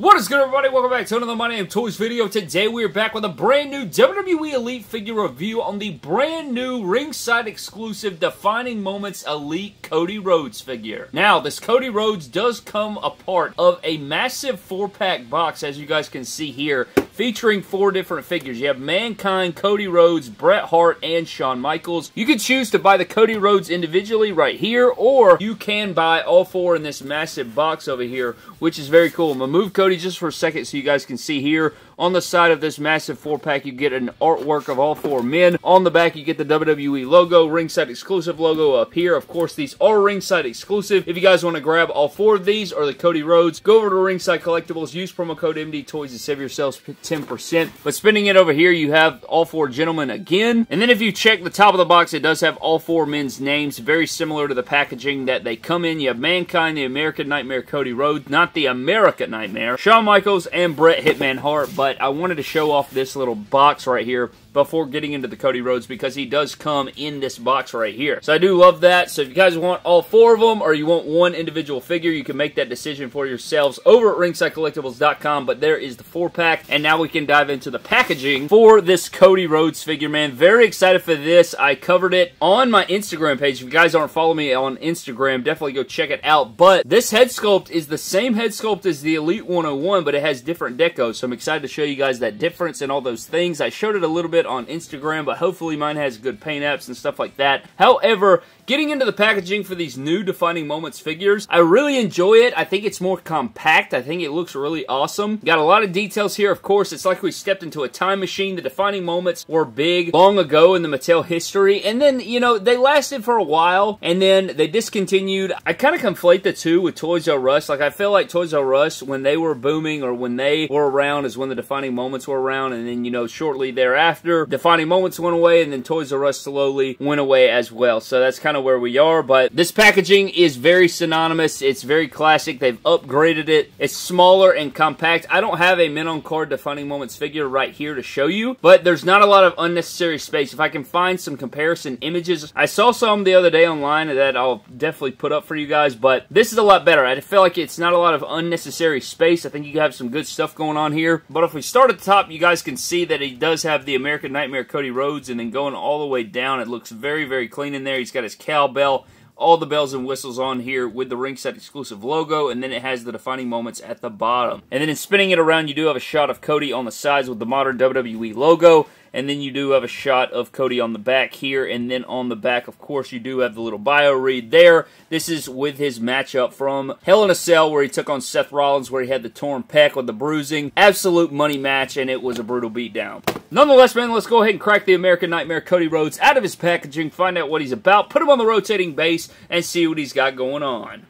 What is good, everybody? Welcome back to another My Damn Toys video. Today, we are back with a brand new WWE Elite figure review on the brand new ringside exclusive Defining Moments Elite Cody Rhodes figure. Now, this Cody Rhodes does come a part of a massive four-pack box, as you guys can see here, featuring four different figures. You have Mankind, Cody Rhodes, Bret Hart, and Shawn Michaels. You can choose to buy the Cody Rhodes individually right here, or you can buy all four in this massive box over here, which is very cool. I'm going to move Cody just for a second so you guys can see here. On the side of this massive four-pack, you get an artwork of all four men. On the back, you get the WWE logo, ringside exclusive logo up here. Of course, these are ringside exclusive. If you guys want to grab all four of these or the Cody Rhodes, go over to Ringside Collectibles, use promo code MD Toys to save yourselves 10%. But spinning it over here, you have all four gentlemen again. And then if you check the top of the box, it does have all four men's names, very similar to the packaging that they come in. You have Mankind, the American Nightmare Cody Rhodes, not the American Nightmare, Shawn Michaels, and Bret Hitman Hart. But I wanted to show off this little box right here before getting into the Cody Rhodes because he does come in this box right here. So I do love that. So if you guys want all four of them or you want one individual figure, you can make that decision for yourselves over at ringsidecollectibles.com. But there is the four pack. And now we can dive into the packaging for this Cody Rhodes figure, man. Very excited for this. I covered it on my Instagram page. If you guys aren't following me on Instagram, definitely go check it out. But this head sculpt is the same head sculpt as the Elite 101, but it has different decos. So I'm excited to show you guys that difference and all those things. I showed it a little bit on Instagram, but hopefully mine has good paint apps and stuff like that. However, Getting into the packaging for these new Defining Moments figures, I really enjoy it. I think it's more compact. I think it looks really awesome. Got a lot of details here. Of course, it's like we stepped into a time machine. The Defining Moments were big long ago in the Mattel history. And then, you know, they lasted for a while and then they discontinued. I kind of conflate the two with Toys R Us. Like, I feel like Toys R Us, when they were booming or when they were around is when the Defining Moments were around. And then, you know, shortly thereafter, Defining Moments went away and then Toys R Us slowly went away as well. So that's kind of of where we are, but this packaging is very synonymous. It's very classic. They've upgraded it. It's smaller and compact. I don't have a Men on Card Defining Moments figure right here to show you, but there's not a lot of unnecessary space. If I can find some comparison images, I saw some the other day online that I'll definitely put up for you guys, but this is a lot better. I feel like it's not a lot of unnecessary space. I think you have some good stuff going on here, but if we start at the top, you guys can see that he does have the American Nightmare Cody Rhodes, and then going all the way down, it looks very, very clean in there. He's got his cowbell, all the bells and whistles on here with the ringside exclusive logo, and then it has the defining moments at the bottom. And then in spinning it around, you do have a shot of Cody on the sides with the modern WWE logo, and then you do have a shot of Cody on the back here, and then on the back, of course, you do have the little bio read there. This is with his matchup from Hell in a Cell, where he took on Seth Rollins, where he had the torn pec with the bruising. Absolute money match, and it was a brutal beatdown. Nonetheless, man, let's go ahead and crack the American Nightmare Cody Rhodes out of his packaging, find out what he's about, put him on the rotating base, and see what he's got going on.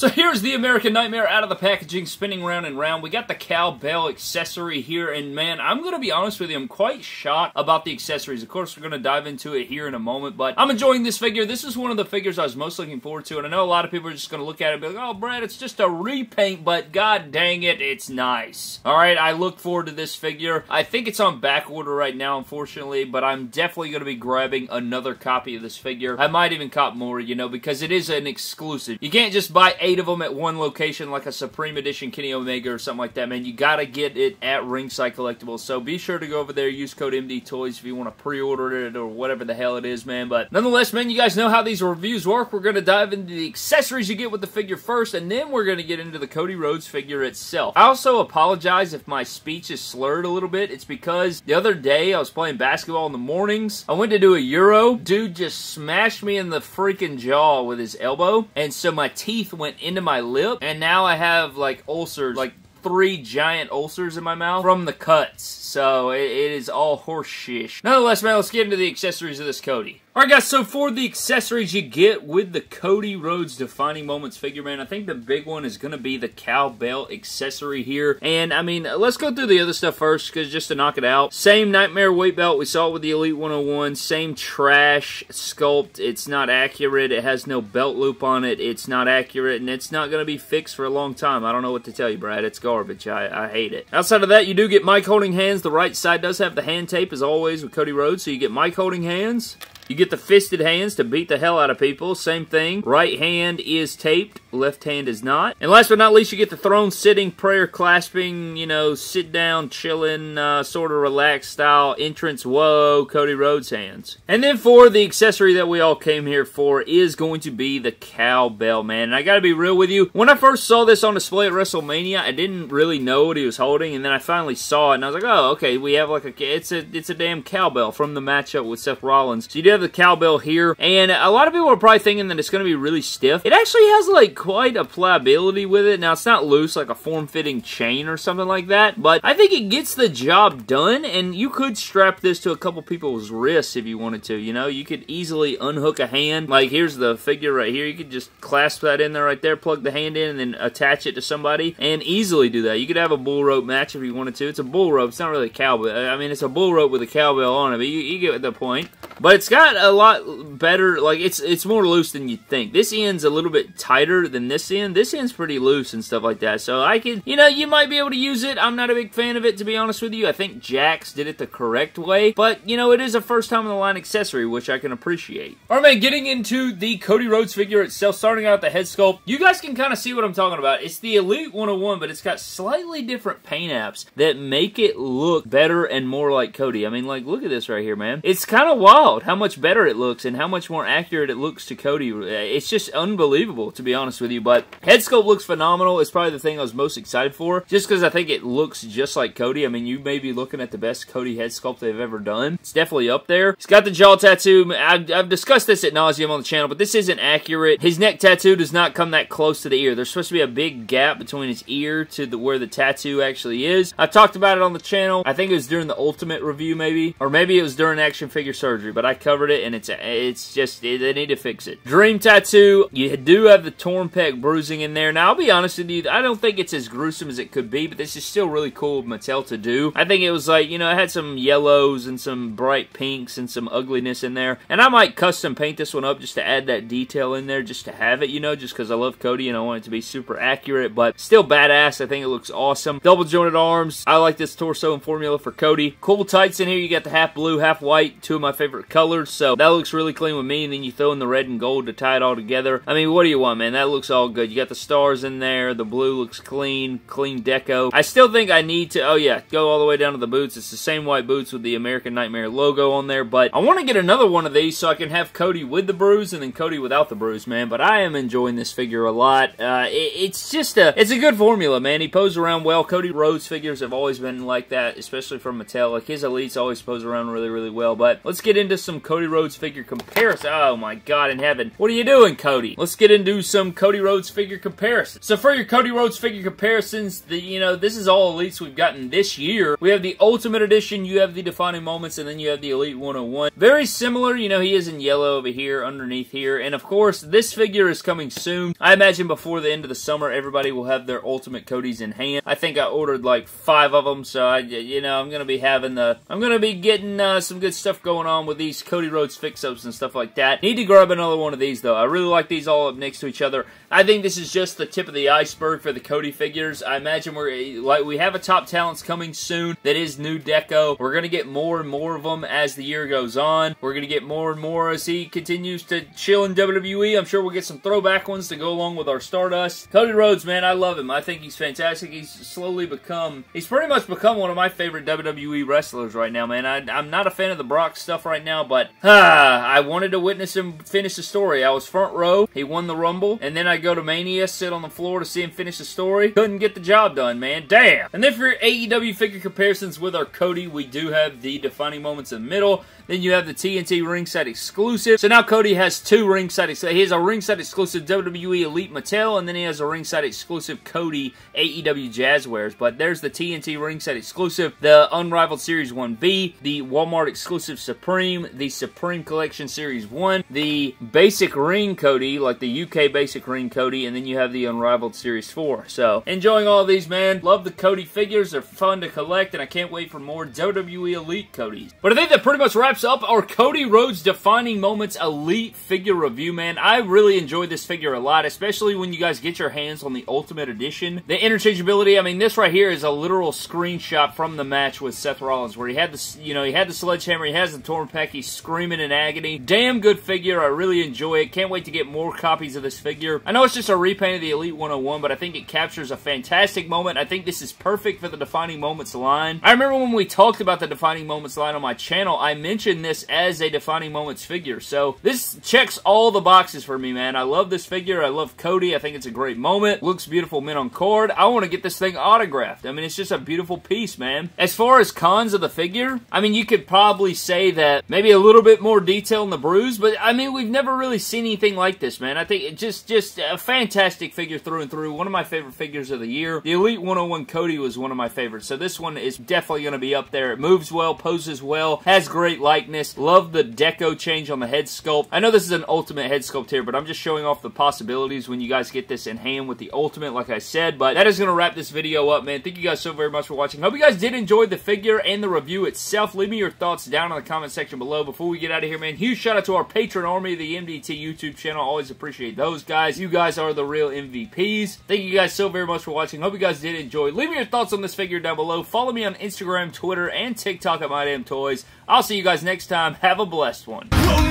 So here's the American Nightmare out of the packaging, spinning round and round. We got the cowbell accessory here, and man, I'm going to be honest with you, I'm quite shocked about the accessories. Of course, we're going to dive into it here in a moment, but I'm enjoying this figure. This is one of the figures I was most looking forward to, and I know a lot of people are just going to look at it and be like, oh, Brad, it's just a repaint, but god dang it, it's nice. All right, I look forward to this figure. I think it's on back order right now, unfortunately, but I'm definitely going to be grabbing another copy of this figure. I might even cop more, you know, because it is an exclusive. You can't just buy eight of them at one location like a Supreme Edition Kenny Omega or something like that, man. You got to get it at Ringside Collectibles. So be sure to go over there, use code MD Toys if you want to pre-order it or whatever the hell it is, man. But nonetheless, man, you guys know how these reviews work. We're going to dive into the accessories you get with the figure first, and then we're going to get into the Cody Rhodes figure itself. I also apologize if my speech is slurred a little bit. It's because the other day I was playing basketball in the mornings. I went to do a Euro. Dude just smashed me in the freaking jaw with his elbow, and so my teeth went into my lip, and now I have like ulcers, like three giant ulcers in my mouth from the cuts. So it, it is all horse shish. Nonetheless, man, let's get into the accessories of this Cody. Alright guys, so for the accessories you get with the Cody Rhodes Defining Moments figure, man, I think the big one is going to be the cowbell accessory here. And, I mean, let's go through the other stuff first, because just to knock it out. Same Nightmare weight belt, we saw it with the Elite 101. Same trash sculpt, it's not accurate, it has no belt loop on it, it's not accurate, and it's not going to be fixed for a long time. I don't know what to tell you, Brad, it's garbage, I, I hate it. Outside of that, you do get mic holding hands. The right side does have the hand tape, as always, with Cody Rhodes, so you get mic holding hands. You get the fisted hands to beat the hell out of people. Same thing. Right hand is taped. Left hand is not. And last but not least, you get the throne sitting, prayer clasping, you know, sit down, chilling, uh, sort of relaxed style entrance. Whoa, Cody Rhodes hands. And then for the accessory that we all came here for is going to be the cowbell, man. And I gotta be real with you. When I first saw this on display at WrestleMania, I didn't really know what he was holding, and then I finally saw it, and I was like, oh, okay, we have like a, it's a, it's a damn cowbell from the matchup with Seth Rollins. So you have the cowbell here, and a lot of people are probably thinking that it's gonna be really stiff. It actually has like quite a pliability with it. Now, it's not loose like a form-fitting chain or something like that, but I think it gets the job done, and you could strap this to a couple people's wrists if you wanted to, you know? You could easily unhook a hand. Like, here's the figure right here. You could just clasp that in there right there, plug the hand in, and then attach it to somebody, and easily do that. You could have a bull rope match if you wanted to. It's a bull rope. It's not really a cowbell. I mean, it's a bull rope with a cowbell on it, but you, you get the point. But it's got a lot better, like, it's it's more loose than you'd think. This end's a little bit tighter than this end. This end's pretty loose and stuff like that. So I can, you know, you might be able to use it. I'm not a big fan of it, to be honest with you. I think Jax did it the correct way. But, you know, it is a first time in the line accessory, which I can appreciate. Alright, man, getting into the Cody Rhodes figure itself, starting out the head sculpt, you guys can kind of see what I'm talking about. It's the Elite 101, but it's got slightly different paint apps that make it look better and more like Cody. I mean, like, look at this right here, man. It's kind of wild how much better it looks and how much more accurate it looks to Cody. It's just unbelievable, to be honest with you, but head sculpt looks phenomenal. It's probably the thing I was most excited for, just because I think it looks just like Cody. I mean, you may be looking at the best Cody head sculpt they've ever done. It's definitely up there. He's got the jaw tattoo. I've, I've discussed this at nauseum on the channel, but this isn't accurate. His neck tattoo does not come that close to the ear. There's supposed to be a big gap between his ear to the where the tattoo actually is. I talked about it on the channel. I think it was during the Ultimate review, maybe, or maybe it was during action figure surgery, but I covered it, and it's it's just they need to fix it. Dream tattoo. You do have the torn pec bruising in there. Now, I'll be honest with you, I don't think it's as gruesome as it could be, but this is still really cool Mattel to do. I think it was like, you know, it had some yellows and some bright pinks and some ugliness in there, and I might custom paint this one up just to add that detail in there, just to have it, you know, just because I love Cody and I want it to be super accurate, but still badass. I think it looks awesome. Double jointed arms. I like this torso and formula for Cody. Cool tights in here. You got the half blue, half white, two of my favorite colors, so that looks really clean with me, and then you throw in the red and gold to tie it all together. I mean, what do you want, man? That looks all good. You got the stars in there. The blue looks clean, clean deco. I still think I need to, oh yeah, go all the way down to the boots. It's the same white boots with the American Nightmare logo on there, but I want to get another one of these so I can have Cody with the bruise and then Cody without the bruise, man. But I am enjoying this figure a lot. Uh, it, it's just a, it's a good formula, man. He posed around well. Cody Rhodes figures have always been like that, especially from Mattel. Like his elites always pose around really, really well. But let's get into some Cody Rhodes figure comparison. Oh my God in heaven. What are you doing, Cody? Let's get into some Cody Rhodes figure comparisons. So for your Cody Rhodes figure comparisons, the you know, this is all elites we've gotten this year. We have the Ultimate Edition, you have the Defining Moments, and then you have the Elite 101. Very similar, you know, he is in yellow over here, underneath here. And of course, this figure is coming soon. I imagine before the end of the summer, everybody will have their Ultimate Codys in hand. I think I ordered like five of them, so I, you know, I'm to be having the, I'm to be getting uh, some good stuff going on with these Cody Rhodes fix-ups and stuff like that. Need to grab another one of these, though. I really like these all up next to each other. I think this is just the tip of the iceberg for the Cody figures. I imagine we're, like, we have a Top Talents coming soon that is new deco. We're going to get more and more of them as the year goes on. We're going to get more and more as he continues to chill in WWE. I'm sure we'll get some throwback ones to go along with our Stardust. Cody Rhodes, man, I love him. I think he's fantastic. He's slowly become, he's pretty much become one of my favorite WWE wrestlers right now, man. I, am not a fan of the Brock stuff right now, but ah, I wanted to witness him finish the story. I was front row. He won the Rumble, and then I go to Mania, sit on the floor to see him finish the story. Couldn't get the job done, man. Damn. And then for AEW figure comparisons with our Cody, we do have the defining moments in the middle. Then you have the TNT ringside exclusive. So now Cody has two ringside. Exclusive. He has a ringside exclusive WWE Elite Mattel, and then he has a ringside exclusive Cody AEW Jazwares. But there's the TNT ringside exclusive, the Unrivaled Series 1B, the Walmart exclusive Supreme, the Supreme Collection Series 1, the Basic Ring Cody, like the UK Basic Ring Cody, and then you have the Unrivaled Series 4. So enjoying all these, man. Love the Cody figures. They're fun to collect, and I can't wait for more WWE Elite Codys. But I think that pretty much wraps up our Cody Rhodes Defining Moments Elite figure review, man. I really enjoyed this figure a lot, especially when you guys get your hands on the Ultimate Edition. The interchangeability, I mean, this right here is a literal screenshot from the match with Seth Rollins, where he had the, you know, he had the sledgehammer, he has the torn pec, back. He's screaming in agony. Damn good figure. I really enjoy it. Can't wait to get more copies of this figure. I know it's just a repaint of the Elite 101, but I think it captures a fantastic moment. I think this is perfect for the Defining Moments line. I remember when we talked about the Defining Moments line on my channel, I mentioned this as a Defining Moments figure. So this checks all the boxes for me, man. I love this figure. I love Cody. I think it's a great moment. Looks beautiful mint on card. I want to get this thing autographed. I mean, it's just a beautiful piece, man. As far as cons of the figure, I mean, you could probably say that maybe a little bit more detail in the bruise, but I mean, we've never really seen anything like this, man. I think it just, just a fantastic figure through and through. One of my favorite figures of the year. The Elite 101 Cody was one of my favorites, so this one is definitely going to be up there. It moves well, poses well, has great likeness. Love the deco change on the head sculpt. I know this is an ultimate head sculpt here, but I'm just showing off the possibilities when you guys get this in hand with the ultimate, like I said. But that is going to wrap this video up, man. Thank you guys so very much for watching. Hope you guys did enjoy the figure and the review itself. Leave me your thoughts down in the comment section below. Before we get out of here, man, huge shout out to our Patreon army, the MDT YouTube channel. Always appreciate those guys. You guys are the real MVPs. Thank you guys so very much for watching. Hope you guys did enjoy. Leave me your thoughts on this figure down below. Follow me on Instagram, Twitter, and TikTok at MyDamnToys. I'll see you guys next time. Have a blessed one. We'll